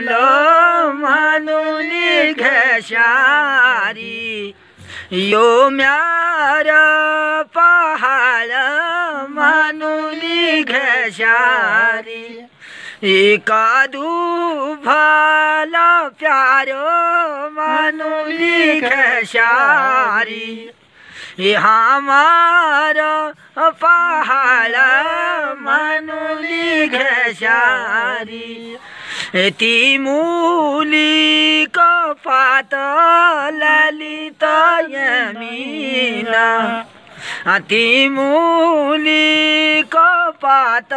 लो मानुली घशारी। यो म्यारा पहाड़ मानुली घशारी। एकादू भाला प्यारो मानुली घशारी। ये हमारा पहाड़ मानुली घशारी। तिमूली कपात ललित यमीना। तिमुली कपात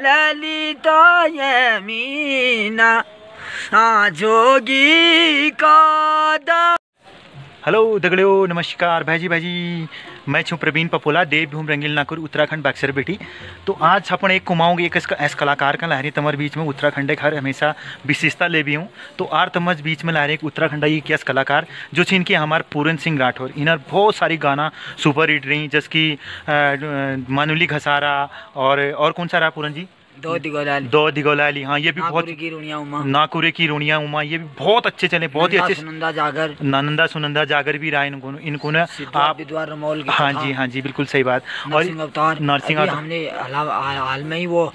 ललित यमीना। जोगी कद हेलो दगड़ियों, नमस्कार भाई जी भाई जी मैं छूँ प्रवीण पपोला देवभूम रंगील नाकुर उत्तराखंड बक्सर बेटी। तो आज अपन एक कुमाऊँगी, एक ऐस कलाकार का लहरी तमर बीच में उत्तराखंड हर हमेशा विशेषता ले भी हूँ। तो आर तमज बीच में लहरी एक उत्तराखंड एक ऐस कलाकार, जो छीन के हमारे पूरन सिंह राठौर। इनर बहुत सारी गाना, सुपर हिट रही, जैसे कि मानुली घसारा, और और कौन सा रहा पूरन जी? दो दिगोलाली। दो दिगोलाली हाँ ये भी बहुत की उमा। नाकुरे की रोनिया उमा ये भी बहुत अच्छे चले बहुत ही अच्छे सुनंदा जागर। नानंदा सुनंदा जागर भी रहा इनको इनको ना। आप हाँ जी हाँ जी बिल्कुल सही बात। और नरसिंह अवतार। नरसिंह हमने हाल में ही वो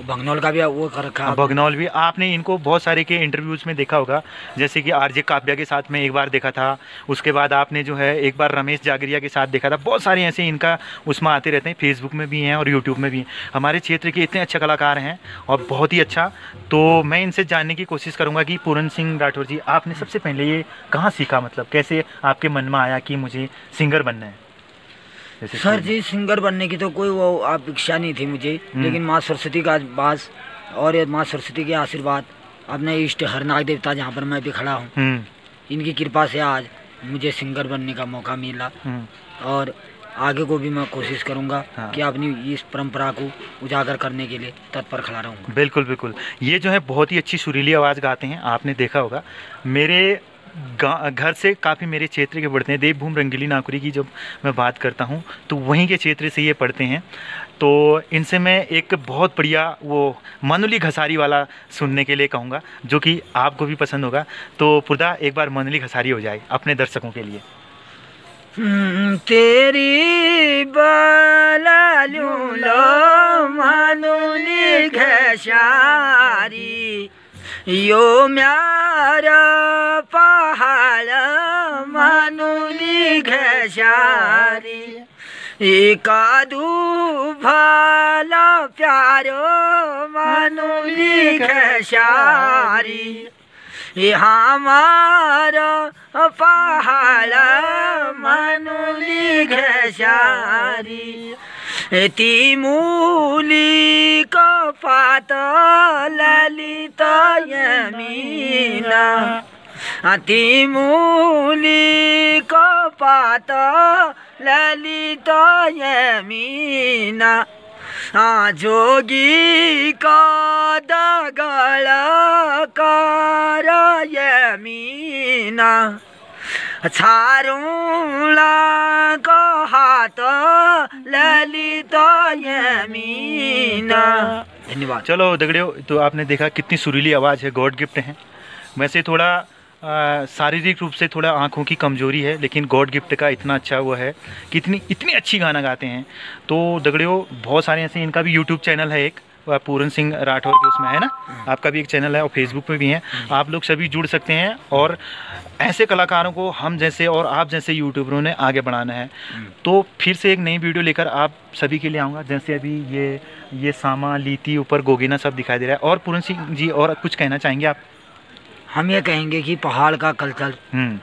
भगनौल का भी वो कर रखा। है भगनौल भी, आपने इनको बहुत सारे के इंटरव्यूज़ में देखा होगा, जैसे कि आरजे काव्या के साथ में एक बार देखा था, उसके बाद आपने जो है एक बार रमेश जागरिया के साथ देखा था, बहुत सारे ऐसे इनका उसमें आते रहते हैं फेसबुक में भी हैं और यूट्यूब में भी हमारे क्षेत्र के इतने अच्छे कलाकार हैं और बहुत ही अच्छा तो मैं इनसे जानने की कोशिश करूँगा कि पूरन सिंह राठौर जी, आपने सबसे पहले ये कहाँ सीखा मतलब कैसे आपके मन में आया कि मुझे सिंगर बनना है? सर जी सिंगर बनने की तो कोई वो आप इच्छा नहीं थी मुझे लेकिन माँ सरस्वती का बास और माँ सरस्वती के आशीर्वाद अपने इष्ट हरनाग देवता जहाँ पर मैं भी खड़ा हूँ इनकी कृपा से आज मुझे सिंगर बनने का मौका मिला। और आगे को भी मैं कोशिश करूँगा हाँ। कि अपनी इस परंपरा को उजागर करने के लिए तत्पर खड़ा रहूँगा। बिल्कुल बिल्कुल। ये जो है बहुत ही अच्छी सुरीली आवाज़ गाते हैं आपने देखा होगा। मेरे घर से काफ़ी मेरे क्षेत्र के पढ़ते हैं। देवभूम रंगीली नाकुरी की जब मैं बात करता हूँ तो वहीं के क्षेत्र से ये पढ़ते हैं। तो इनसे मैं एक बहुत बढ़िया वो मनुली घसारी वाला सुनने के लिए कहूँगा, जो कि आपको भी पसंद होगा। तो पुरदा, एक बार मनुली घसारी हो जाए अपने दर्शकों के लिए। तेरी बला लो घसारी, यो म्यारा पहाड़ मानुली घशारी। एकादू भाला प्यारो मानुली घशारी। हमारा पहाड़ मानुली घशारी। तिमूली कपात ललित यमीना। तिमूली कपात ललित यमीना जोगी कदगळ कर यमीना छारुला को हाथ, ललित यमीना धन्यवाद। चलो दगड़ियों तो आपने देखा कितनी सुरीली आवाज़ है, गॉड गिफ्ट है। वैसे थोड़ा शारीरिक रूप से थोड़ा आँखों की कमज़ोरी है, लेकिन गॉड गिफ्ट का इतना अच्छा वो है कि इतनी इतनी अच्छी गाना गाते हैं। तो दगड़ियों, बहुत सारे ऐसे इनका भी यूट्यूब चैनल है एक पूरन सिंह राठौर के उसमें है ना? आपका भी एक चैनल है और फेसबुक पे भी है। आप लोग सभी जुड़ सकते हैं और ऐसे कलाकारों को हम जैसे और आप जैसे यूट्यूबरों ने आगे बढ़ाना है। तो फिर से एक नई वीडियो लेकर आप सभी के लिए आऊँगा। जैसे अभी ये ये सामा, लीती, ऊपर गोगिना सब दिखाई दे रहा है। और पूरन सिंह जी और कुछ कहना चाहेंगे आप? हम ये कहेंगे कि पहाड़ का कल्चर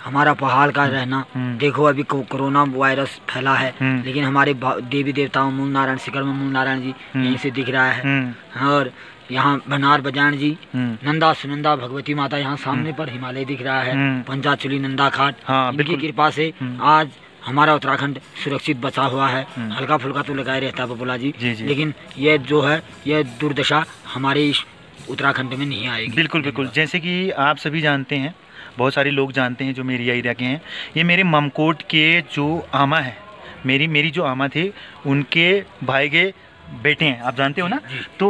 हमारा पहाड़ का रहना। देखो अभी कोरोना वायरस फैला है लेकिन हमारे देवी देवताओं मूल नारायण शिखर में मूल नारायण जी यहीं से दिख रहा है। और यहाँ बनार बजान जी नंदा सुनंदा भगवती माता यहाँ सामने पर हिमालय दिख रहा है। पंचाचुली नंदा घाट हाँ, इनकी कृपा से आज हमारा उत्तराखंड सुरक्षित बचा हुआ है। हल्का फुल्का तो लगाए रहता है बबुला जी, जी, जी। लेकिन ये जो है ये दुर्दशा हमारे उत्तराखंड में नहीं आएगी। बिल्कुल बिल्कुल। जैसे कि आप सभी जानते हैं बहुत सारे लोग जानते हैं जो मेरी एरिया के हैं ये मेरे ममकोट के जो आमा है मेरी मेरी जो आमा थी उनके भाई के बेटे हैं। आप जानते हो ना? तो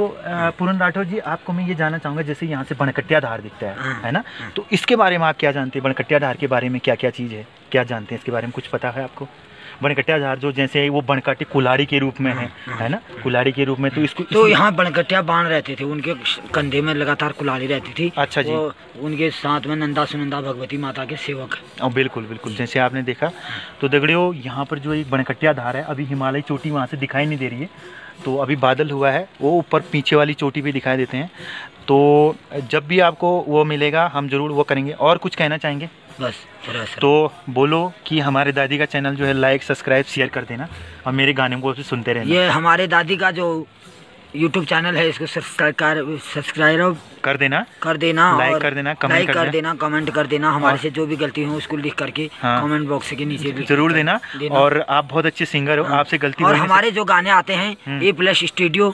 पूरन राठौर जी आपको मैं ये जानना चाहूँगा जैसे यहाँ से बनकटिया धार दिखता है हाँ, है ना? हाँ। तो इसके बारे में आप क्या जानते हैं? बनकटिया धार के बारे में क्या क्या चीज़ है? क्या जानते हैं इसके बारे में? कुछ पता है आपको? बनकटिया धार जो जैसे वो बनकाटी कुलाड़ी के रूप में है हाँ, है ना? कुलाड़ी के रूप में तो इसको तो यहाँ बनकटिया बाण रहते थे उनके कंधे में लगातार कुलाड़ी रहती थी। अच्छा जी। उनके साथ में नंदा सुनंदा भगवती माता के सेवक। और बिल्कुल बिल्कुल जैसे आपने देखा। तो दगड़ियों यहाँ पर जो एक बनकटिया धार है अभी हिमालय चोटी वहाँ से दिखाई नहीं दे रही है। तो अभी बादल हुआ है वो ऊपर पीछे वाली चोटी भी दिखाई देते हैं। तो जब भी आपको वो मिलेगा हम ज़रूर वो करेंगे। और कुछ कहना चाहेंगे? बस तो बोलो कि हमारे दादी का चैनल जो है लाइक सब्सक्राइब शेयर कर देना और मेरे गाने को भी सुनते रहना ये हमारे दादी का जो यूट्यूब चैनल है इसको सब्सक्राइब सब्सक्राइब कर देना कर देना और कर देना, लाइक कर कर देना। कमेंट कर देना हमारे से जो भी गलती हो उसको लिख करके हाँ। कमेंट बॉक्स के नीचे ज़रूर देना और आप बहुत अच्छे सिंगर हो हाँ। आपसे गलती और हमारे जो गाने आते हैं। ए प्लस स्टूडियो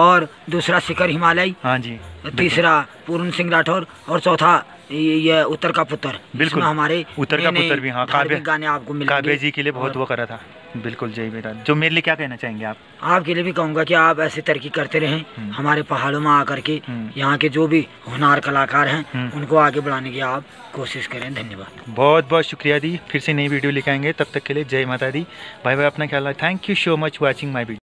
और दूसरा शिखर हिमालय हाँ जी तीसरा पूर्ण सिंह राठौर और चौथा ये ये उत्तर का पुत्र। बिल्कुल। हमारे उत्तर का पुत्र भी, हाँ, काव्य- गाने आपको काव्य जी के लिए बहुत वो करा था। बिल्कुल जय मेरा। जो मेरे लिए क्या कहना चाहेंगे आप? आपके लिए भी कहूँगा कि आप ऐसे तरक्की करते रहें। हम्म। हमारे पहाड़ों में आकर के हम्म। यहाँ के जो भी होनार कलाकार हैं हम्म। उनको आगे बढ़ाने की आप कोशिश करें। धन्यवाद। बहुत बहुत शुक्रिया दी। फिर से नई वीडियो लिखाएँगे तब तक के लिए जय माता दी। भाई भाई अपना ख्याल thank you so much watching my video